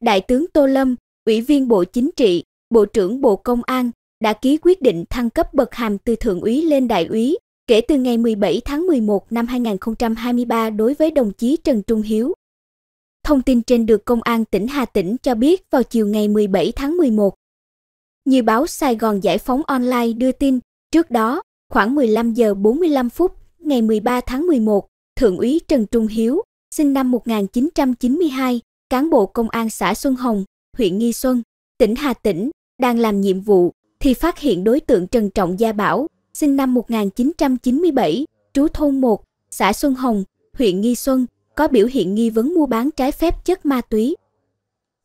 Đại tướng Tô Lâm, Ủy viên Bộ Chính trị, Bộ trưởng Bộ Công an đã ký quyết định thăng cấp bậc hàm từ thượng úy lên đại úy kể từ ngày 17 tháng 11 năm 2023 đối với đồng chí Trần Trung Hiếu. Thông tin trên được Công an tỉnh Hà Tĩnh cho biết vào chiều ngày 17 tháng 11. Như báo Sài Gòn Giải phóng Online đưa tin, trước đó, khoảng 15 giờ 45 phút ngày 13 tháng 11, Thượng úy Trần Trung Hiếu, sinh năm 1992, cán bộ công an xã Xuân Hồng, huyện Nghi Xuân, tỉnh Hà Tĩnh, đang làm nhiệm vụ thì phát hiện đối tượng Trần Trọng Gia Bảo, sinh năm 1997, trú thôn 1, xã Xuân Hồng, huyện Nghi Xuân, có biểu hiện nghi vấn mua bán trái phép chất ma túy.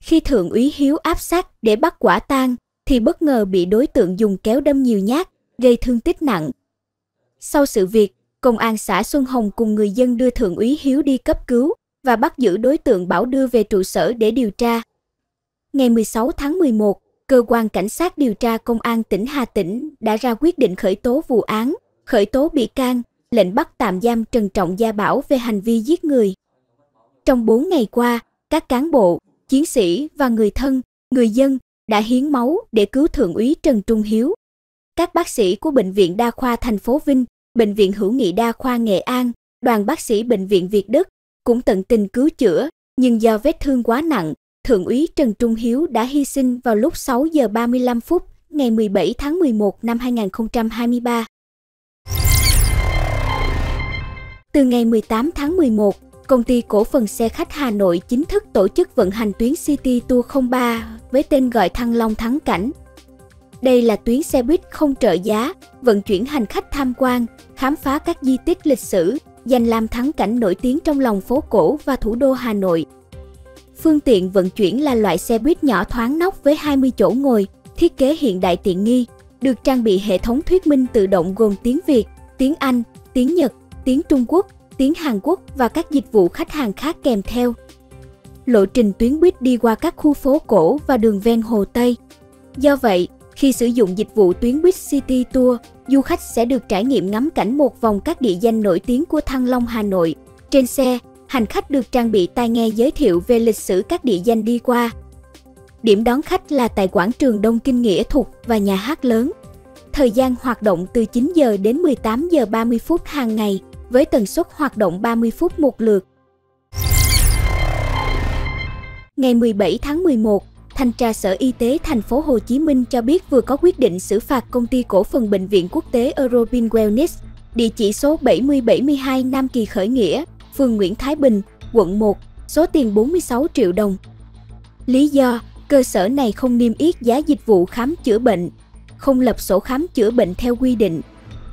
Khi Thượng úy Hiếu áp sát để bắt quả tang, thì bất ngờ bị đối tượng dùng kéo đâm nhiều nhát, gây thương tích nặng. Sau sự việc, công an xã Xuân Hồng cùng người dân đưa Thượng úy Hiếu đi cấp cứu và bắt giữ đối tượng Bảo đưa về trụ sở để điều tra. Ngày 16 tháng 11, cơ quan cảnh sát điều tra công an tỉnh Hà Tĩnh đã ra quyết định khởi tố vụ án, khởi tố bị can, lệnh bắt tạm giam Trần Trọng Gia Bảo về hành vi giết người. Trong 4 ngày qua, các cán bộ, chiến sĩ và người thân, người dân đã hiến máu để cứu Thượng úy Trần Trung Hiếu. Các bác sĩ của Bệnh viện Đa khoa thành phố Vinh, Bệnh viện Hữu nghị Đa khoa Nghệ An, đoàn bác sĩ Bệnh viện Việt Đức cũng tận tình cứu chữa, nhưng do vết thương quá nặng Thượng úy Trần Trung Hiếu đã hy sinh vào lúc 6 giờ 35 phút ngày 17 tháng 11 năm 2023. Từ ngày 18 tháng 11, công ty cổ phần xe khách Hà Nội chính thức tổ chức vận hành tuyến City Tour 03 với tên gọi Thăng Long Thắng Cảnh. Đây là tuyến xe buýt không trợ giá, vận chuyển hành khách tham quan, khám phá các di tích lịch sử, dành làm thắng cảnh nổi tiếng trong lòng phố cổ và thủ đô Hà Nội Phương tiện vận chuyển là loại xe buýt nhỏ thoáng nóc với 20 chỗ ngồi, thiết kế hiện đại tiện nghi, được trang bị hệ thống thuyết minh tự động gồm tiếng Việt, tiếng Anh, tiếng Nhật, tiếng Trung Quốc, tiếng Hàn Quốc và các dịch vụ khách hàng khác kèm theo. Lộ trình tuyến buýt đi qua các khu phố cổ và đường ven Hồ Tây. Do vậy, khi sử dụng dịch vụ tuyến buýt City Tour, du khách sẽ được trải nghiệm ngắm cảnh một vòng các địa danh nổi tiếng của Thăng Long Hà Nội. Trên xe, hành khách được trang bị tai nghe giới thiệu về lịch sử các địa danh đi qua. Điểm đón khách là tại quảng trường Đông Kinh Nghĩa Thục và nhà hát lớn. Thời gian hoạt động từ 9 giờ đến 18 giờ 30 phút hàng ngày với tần suất hoạt động 30 phút một lượt. Ngày 17 tháng 11, Thanh tra Sở Y tế thành phố Hồ Chí Minh cho biết vừa có quyết định xử phạt công ty cổ phần bệnh viện quốc tế Eurobin Wellness, địa chỉ số 7072 Nam Kỳ Khởi Nghĩa, phường Nguyễn Thái Bình, quận 1, số tiền 46 triệu đồng. Lý do, cơ sở này không niêm yết giá dịch vụ khám chữa bệnh, không lập sổ khám chữa bệnh theo quy định,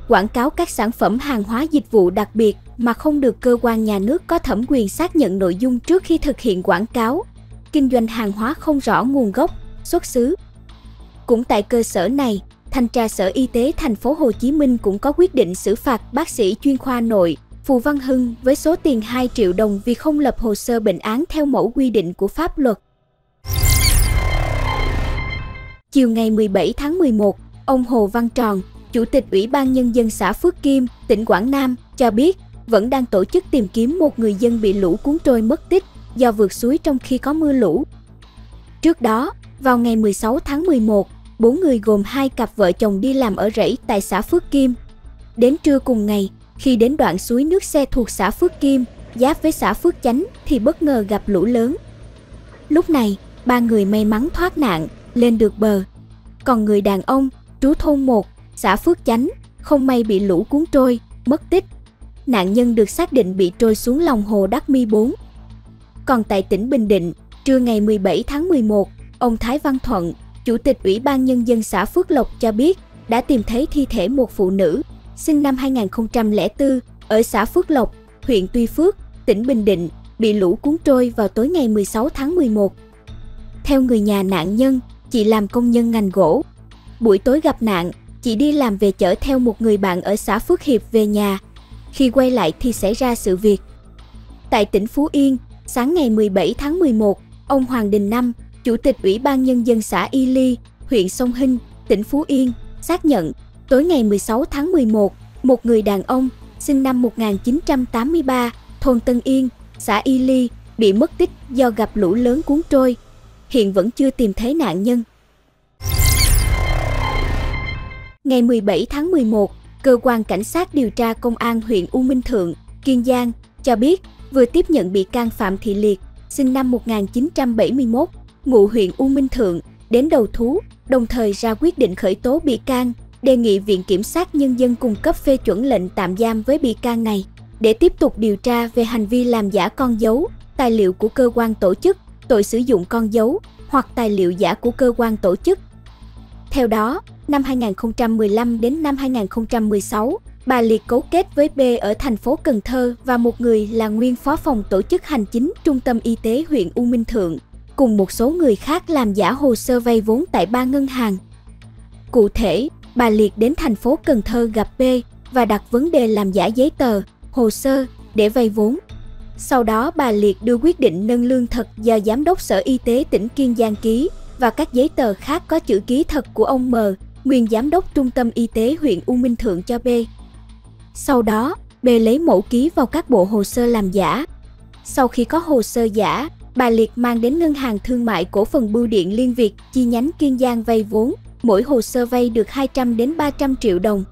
quảng cáo các sản phẩm hàng hóa dịch vụ đặc biệt mà không được cơ quan nhà nước có thẩm quyền xác nhận nội dung trước khi thực hiện quảng cáo, kinh doanh hàng hóa không rõ nguồn gốc, xuất xứ. Cũng tại cơ sở này, Thanh tra Sở Y tế thành phố Hồ Chí Minh cũng có quyết định xử phạt bác sĩ chuyên khoa nội Phù Văn Hưng với số tiền 2 triệu đồng vì không lập hồ sơ bệnh án theo mẫu quy định của pháp luật. Chiều ngày 17 tháng 11, ông Hồ Văn Tròn, Chủ tịch Ủy ban Nhân dân xã Phước Kim, tỉnh Quảng Nam, cho biết vẫn đang tổ chức tìm kiếm một người dân bị lũ cuốn trôi mất tích do vượt suối trong khi có mưa lũ. Trước đó, vào ngày 16 tháng 11, bốn người gồm hai cặp vợ chồng đi làm ở rẫy tại xã Phước Kim. Đến trưa cùng ngày, khi đến đoạn suối nước xe thuộc xã Phước Kim, giáp với xã Phước Chánh thì bất ngờ gặp lũ lớn. Lúc này, ba người may mắn thoát nạn, lên được bờ. Còn người đàn ông, trú thôn 1, xã Phước Chánh, không may bị lũ cuốn trôi, mất tích. Nạn nhân được xác định bị trôi xuống lòng hồ Đắc Mi 4. Còn tại tỉnh Bình Định, trưa ngày 17 tháng 11, ông Thái Văn Thuận, Chủ tịch Ủy ban Nhân dân xã Phước Lộc cho biết đã tìm thấy thi thể một phụ nữ sinh năm 2004 ở xã Phước Lộc, huyện Tuy Phước, tỉnh Bình Định, bị lũ cuốn trôi vào tối ngày 16 tháng 11. Theo người nhà nạn nhân, chị làm công nhân ngành gỗ. Buổi tối gặp nạn, chị đi làm về chở theo một người bạn ở xã Phước Hiệp về nhà. Khi quay lại thì xảy ra sự việc. Tại tỉnh Phú Yên, sáng ngày 17 tháng 11, ông Hoàng Đình Năm, Chủ tịch Ủy ban Nhân dân xã Y Ly, huyện Sông Hinh, tỉnh Phú Yên, xác nhận Tối ngày 16 tháng 11, một người đàn ông sinh năm 1983, thôn Tân Yên, xã Y Ly bị mất tích do gặp lũ lớn cuốn trôi. hiện vẫn chưa tìm thấy nạn nhân. Ngày 17 tháng 11, Cơ quan Cảnh sát điều tra Công an huyện U Minh Thượng, Kiên Giang cho biết vừa tiếp nhận bị can Phạm Thị Liệt, sinh năm 1971, ngụ huyện U Minh Thượng, đến đầu thú, đồng thời ra quyết định khởi tố bị can, đề nghị Viện Kiểm sát Nhân dân cung cấp phê chuẩn lệnh tạm giam với bị can này để tiếp tục điều tra về hành vi làm giả con dấu, tài liệu của cơ quan tổ chức, tội sử dụng con dấu hoặc tài liệu giả của cơ quan tổ chức. Theo đó, năm 2015 đến năm 2016, bà Liệt cấu kết với B ở thành phố Cần Thơ và một người là nguyên phó phòng tổ chức hành chính Trung tâm Y tế huyện U Minh Thượng, cùng một số người khác làm giả hồ sơ vay vốn tại ba ngân hàng. Cụ thể, bà Liệt đến thành phố Cần Thơ gặp B và đặt vấn đề làm giả giấy tờ, hồ sơ để vay vốn. Sau đó bà Liệt đưa quyết định nâng lương thật do Giám đốc Sở Y tế tỉnh Kiên Giang ký và các giấy tờ khác có chữ ký thật của ông M, nguyên Giám đốc Trung tâm Y tế huyện U Minh Thượng cho B. Sau đó, B lấy mẫu ký vào các bộ hồ sơ làm giả. Sau khi có hồ sơ giả, bà Liệt mang đến Ngân hàng Thương mại Cổ phần Bưu điện Liên Việt chi nhánh Kiên Giang vay vốn, mỗi hồ sơ vay được 200 đến 300 triệu đồng.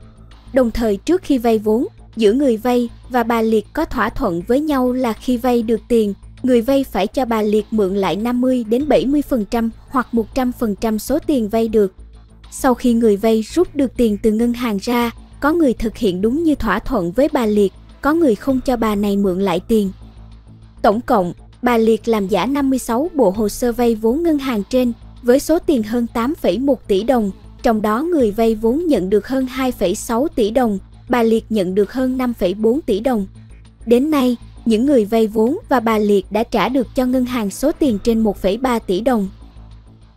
Đồng thời trước khi vay vốn, giữa người vay và bà Liệt có thỏa thuận với nhau là khi vay được tiền, người vay phải cho bà Liệt mượn lại 50 đến 70% hoặc 100% số tiền vay được. Sau khi người vay rút được tiền từ ngân hàng ra, có người thực hiện đúng như thỏa thuận với bà Liệt, có người không cho bà này mượn lại tiền. Tổng cộng, bà Liệt làm giả 56 bộ hồ sơ vay vốn ngân hàng trên với số tiền hơn 8,1 tỷ đồng, trong đó người vay vốn nhận được hơn 2,6 tỷ đồng, bà Liệt nhận được hơn 5,4 tỷ đồng. Đến nay, những người vay vốn và bà Liệt đã trả được cho ngân hàng số tiền trên 1,3 tỷ đồng.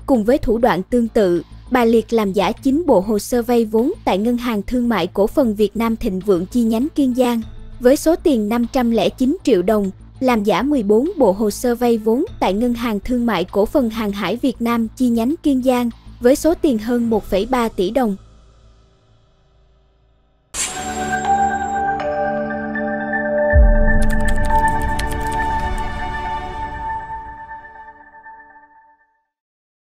Cùng với thủ đoạn tương tự, bà Liệt làm giả 9 bộ hồ sơ vay vốn tại Ngân hàng Thương mại Cổ phần Việt Nam Thịnh Vượng chi nhánh Kiên Giang với số tiền 509 triệu đồng, làm giả 14 bộ hồ sơ vay vốn tại Ngân hàng Thương mại Cổ phần Hàng hải Việt Nam chi nhánh Kiên Giang với số tiền hơn 1,3 tỷ đồng.